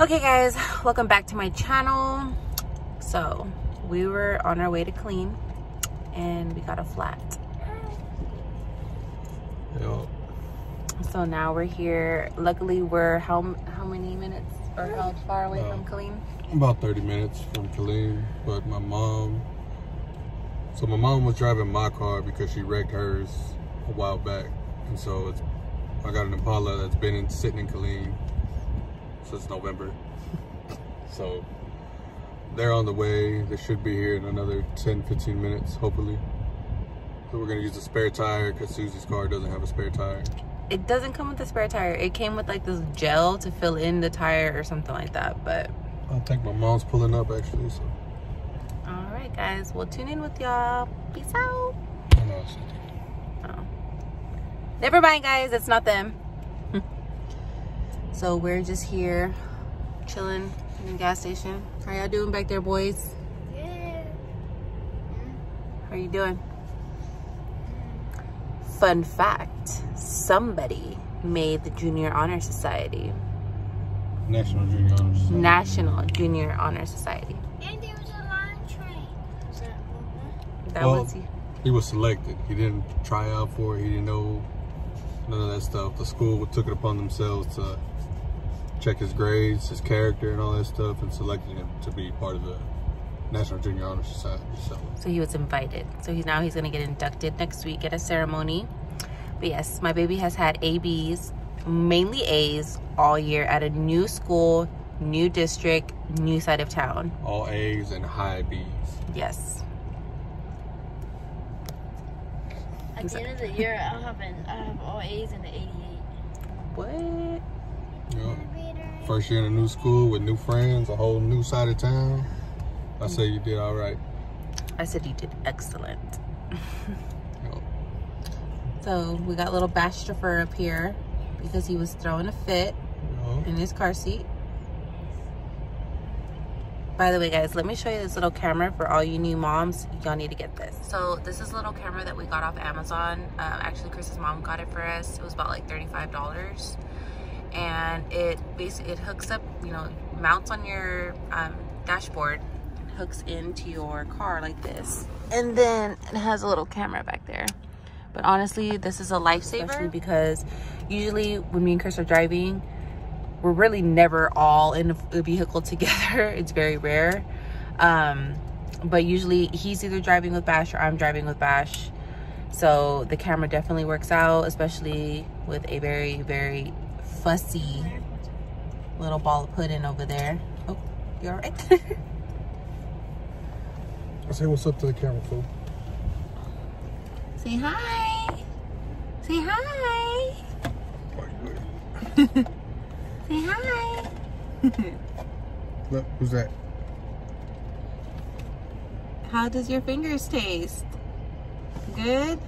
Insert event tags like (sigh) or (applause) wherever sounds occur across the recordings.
okay guys welcome back to my channel so we were on our way to Killeen and we got a flat Yo, so now we're here luckily we're how how many minutes or how far away from Uh, Killeen? about 30 minutes from Killeen, but my mom. So my mom was driving my car because she wrecked hers a while back, and so it's, I got an Impala that's been in, sitting in Killeen since November. so they're on the way. They should be here in another 10, 15 minutes, hopefully. So we're gonna use a spare tire because Susie's car doesn't have a spare tire. it doesn't come with a spare tire it came with like this gel to fill in the tire or something like that but I think my mom's pulling up actually, so. all right guys we'll tune in with y'all peace out I know it's- Oh. Never mind, guys. It's not them. So we're just here chilling in the gas station. How y'all doing back there, boys? Yeah. How you doing? Fun fact, somebody made the Junior Honor Society. National Junior Honor Society. National Junior Honor Society. And there was a line train. Is mm-hmm. that what? That Well- was He was selected. He didn't try out for it. He didn't know none of that stuff. The school took it upon themselves to check his grades, his character, and all that stuff, and selected him to be part of the National Junior Honor Society. So so he was invited. So he's now he's gonna get inducted next week at a ceremony. But yes, my baby has had ABs, mainly A's, all year at a new school, new district, new side of town. all A's and high B's. Yes. At the end of the year, I'll have an I have all A's and the 88. What? You know, first year in a new school with new friends, a whole new side of town. I say you did all right. I said you did excellent. (laughs) You So we got little Bastropher up here because he was throwing a fit you know. in his car seat. By the way, guys, let me show you this little camera for all you new moms. Y'all need to get this. So this is a little camera that we got off Amazon. Um, actually, Chris's mom got it for us. It was about like $35. And it basically, it hooks up, you know, mounts on your um, dashboard, hooks into your car like this. And then it has a little camera back there. But honestly, this is a lifesaver. Especially because usually when me and Chris are driving, we're really never all in a vehicle (laughs) together. It's very rare. Um, but usually he's either driving with Bash or I'm driving with Bash. So the camera definitely works out, especially with a very, very fussy little ball of pudding over there. Oh, you all right? I say what's up to the camera, fool. Say hi. Say hi. Say hi. Look, who's that? How does your fingers taste? Good?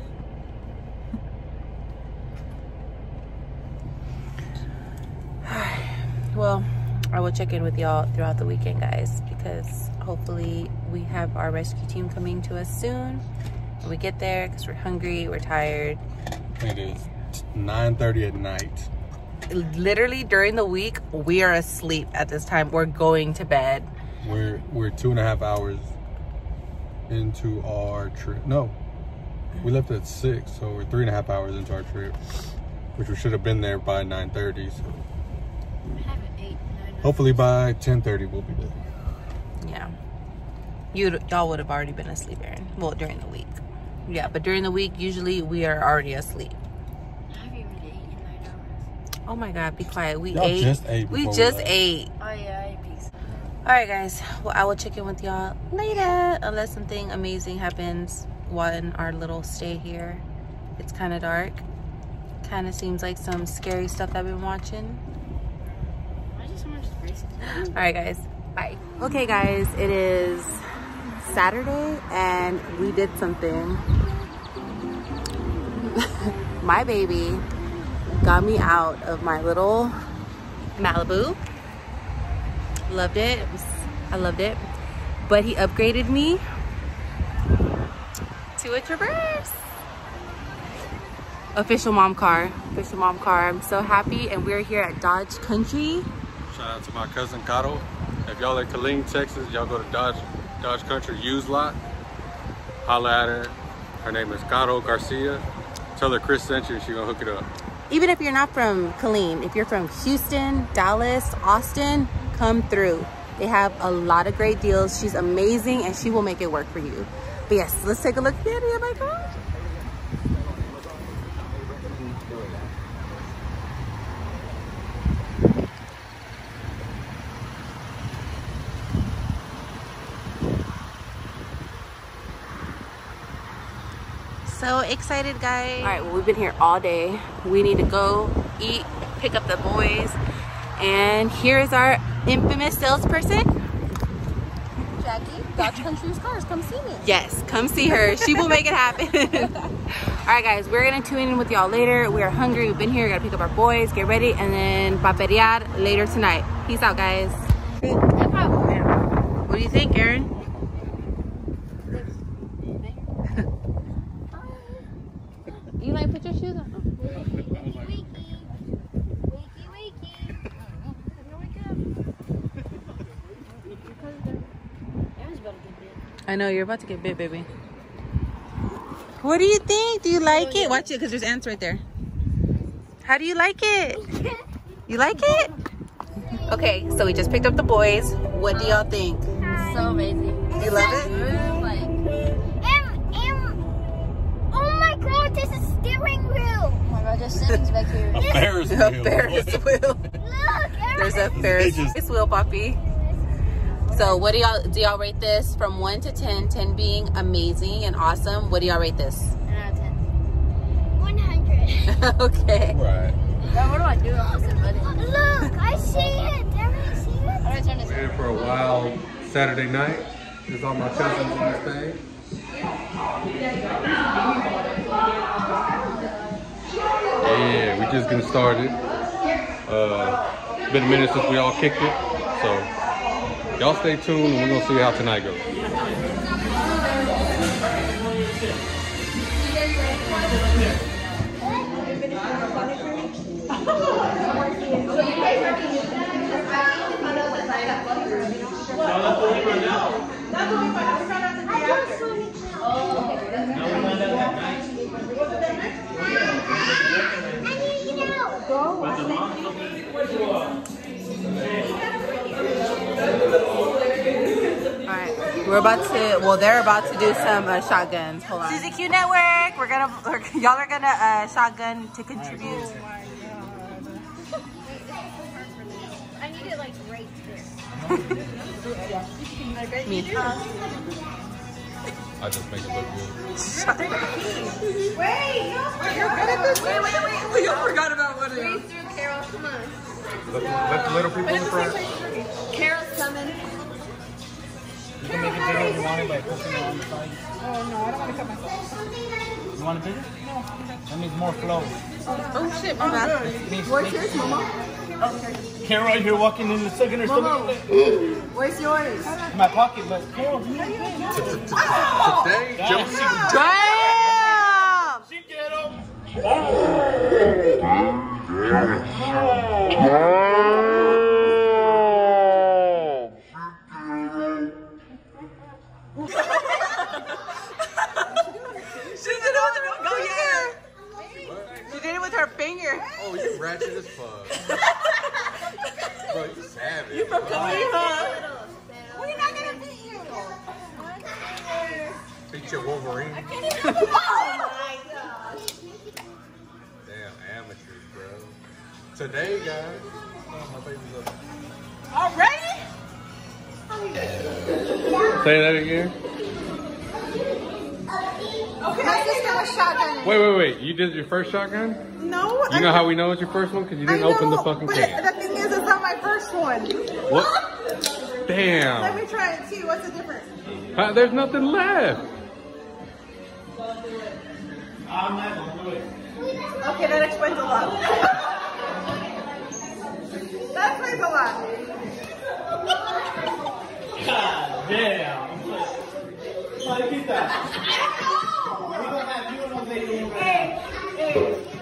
Well, I will check in with y'all throughout the weekend, guys, because hopefully we have our rescue team coming to us soon. When we get there, because we're hungry, we're tired. It is 9.30 at night. Literally during the week, we are asleep at this time. We're going to bed. We're we're two and a half hours into our trip. No, we left at six, so we're three and a half hours into our trip, which we should have been there by 9:30. So hopefully by 10:30 we'll be there. Yeah. You y'all would have already been asleep, Aaron. Well, during the week. Yeah, but during the week, usually we are already asleep. Have even 8 9 hours. Oh my God, be quiet. We ate. just ate we before we just ate. Oh yeah, I ate pizza. All right, guys. Well, I will check in with y'all later, unless something amazing happens while in our little stay here. It's kind of dark. Kind of seems like some scary stuff I've been watching. Why is someone just racing? All right, guys. Bye. Okay, guys. It is Saturday, and we did something. (laughs) my baby got me out of my little Malibu. Loved it. I loved it. But he upgraded me to a Traverse. Official mom car. Official mom car. I'm so happy. And we're here at Dodge Country. Shout out to my cousin Caro. If y'all are in Killeen, Texas, y'all go to Dodge Dodge Country Used Lot. Holla at her. Her name is Caro Garcia. Tell her Chris sent you, and she gonna hook it up. Even if you're not from Killeen, if you're from Houston, Dallas, Austin, come through. They have a lot of great deals. She's amazing and she will make it work for you. But yes, let's take a look at it. Oh my. So excited guys. All right well we've been here all day. We need to go eat pick up the boys and here is our infamous salesperson. Jackie, Dodge Country's cars, come see me. yes come see her. She will make it happen. (laughs) All right guys we're gonna tune in with y'all later. We are hungry. We've been here. Gotta pick up our boys get ready and then paperiar later tonight. Peace out guys. What do you think aaron you like put your shoes on Wakey, wakey, wakey. Here we go. Aaron's about to get bit. I know you're about to get bit, baby. What do you think? Do you like it? Watch it, because there's ants right there. How do you like it? (laughs) You like it? Okay, so we just picked up the boys. What do y'all think? So amazing. You love it? Like, Em, em, oh my god, there's a steering wheel. oh my god, there's Simmons back here. (laughs) A Ferris A Ferris wheel. Look, There's a Ferris just- wheel, Poppy. So what do y'all do y'all rate this from 1 to 10, 10 being amazing and awesome? What do y'all rate this? 10 out of 10. 100. (laughs) okay. Right. Bro, what do I do? I'm missing button. Look, I see it. Everyone see it? How do I turn this We're for a wild Saturday night. There's all my cousins on this thing. Yeah, we just getting started. Uh, it's been a minute since we all kicked it, so y'all stay tuned and we're gonna see how tonight goes. (laughs) I need to know. All right, we're about to. Well, they're about to do some uh, shotguns. Hold on. Suzy Q Network. We're gonna. Y'all are gonna uh, shotgun to contribute. I need it like right there. Me. I just make it look good. We forgot about what it is. Breathe through, Carol. Come on. Let, let the little people in the front. Carol's make it you want it by pushing it on the side. Oh no, I don't want to cut myself. You want it? No. That means more flow. Oh shit, my bad. Means Where's yours, Mama? Carol right here walking in the second or something. Where's yours? In my pocket, but Carol, do you (laughs) Today, Guys, jump she, Damn! she get 'em. She did it with her. Go yeah. She did it with her finger. Oh, you ratchet as fuck. Bro, you savage. You Come here, huh? We're not gonna beat you. Your Wolverine. (laughs) Oh my gosh. Damn, amateurs, bro. Today, guys. Oh, my baby's up. Already? Say that again. Okay, My sister was shotgunning. Wait, wait, wait. You did your first shotgun? No, You know how we know it's your first one? Because you didn't I open the fucking but can. The thing is, it's not my first one. What? (laughs) Damn. Let me try it too. What's the difference? Huh, there's nothing left. Okay, that explains a lot. that explains a lot. God damn. Mariquita. We don't have you on the Hey, hey,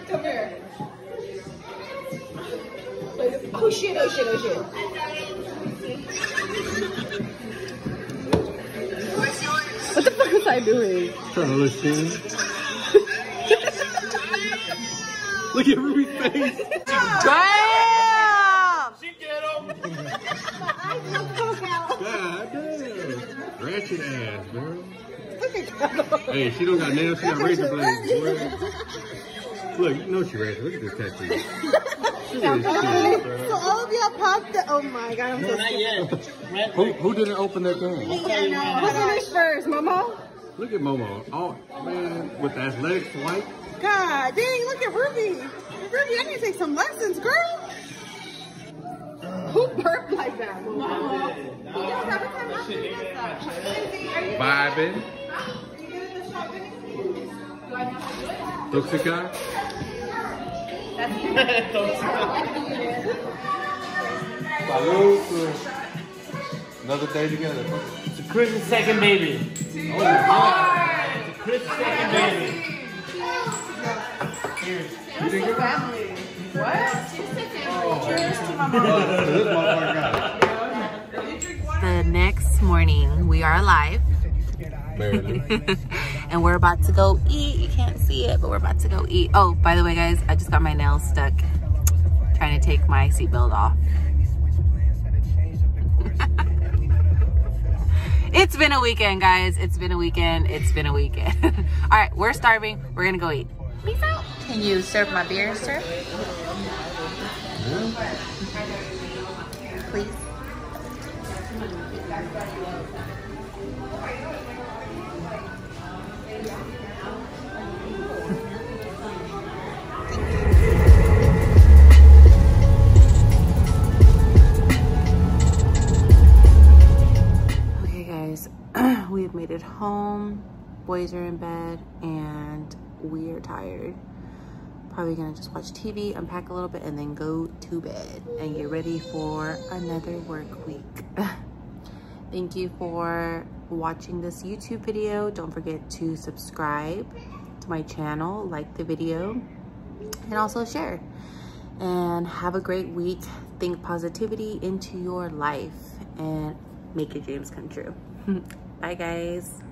come here. Oh shit, oh shit, oh shit. What the fuck was I doing? Trying to look skinny. Look at Ruby's face. Damn! (laughs) God damn. Ratchet ass, girl. Hey, she don't got nails, she got razor blades. boy. Look, you know she ratchet. Look at this tattoo. Look at this shit, bro. So all of y'all popped the, oh my god, I'm so Not yet. Who, who didn't open that thing? Who's finished first, Momo? Look at Momo. Oh, man, with the athletics white. God dang, look at Ruby. Ruby, I need to take some lessons, girl. Who burped like that? Momo? He does every time I do that stuff. Lindsay, are you- Vibing. you good at the shot, Vinny? Do I know how to do it? Toxica. (laughs) Salud for another day together. It's a Chris's second baby. Oh, it's a Chris's second baby. Cheers. Family. What? Cheers to my mom. this motherfucker got. The next morning, we are alive. (laughs) And we're about to go eat. You can't see it, but we're about to go eat. Oh, by the way, guys, I just got my nails stuck trying to take my seatbelt off. It's been a weekend, guys. It's been a weekend. It's been a weekend. (laughs) All right, we're starving. We're gonna go eat. Peace out. Can you serve my beer, sir? Please. Home. Boys are in bed, and we are tired. Probably gonna just watch TV, unpack a little bit, and then go to bed and get ready for another work week. (laughs) Thank you for watching this YouTube video. Don't forget to subscribe to my channel, like the video, and also share. And have a great week. Think positivity into your life and make your dreams come true. (laughs) Bye, guys.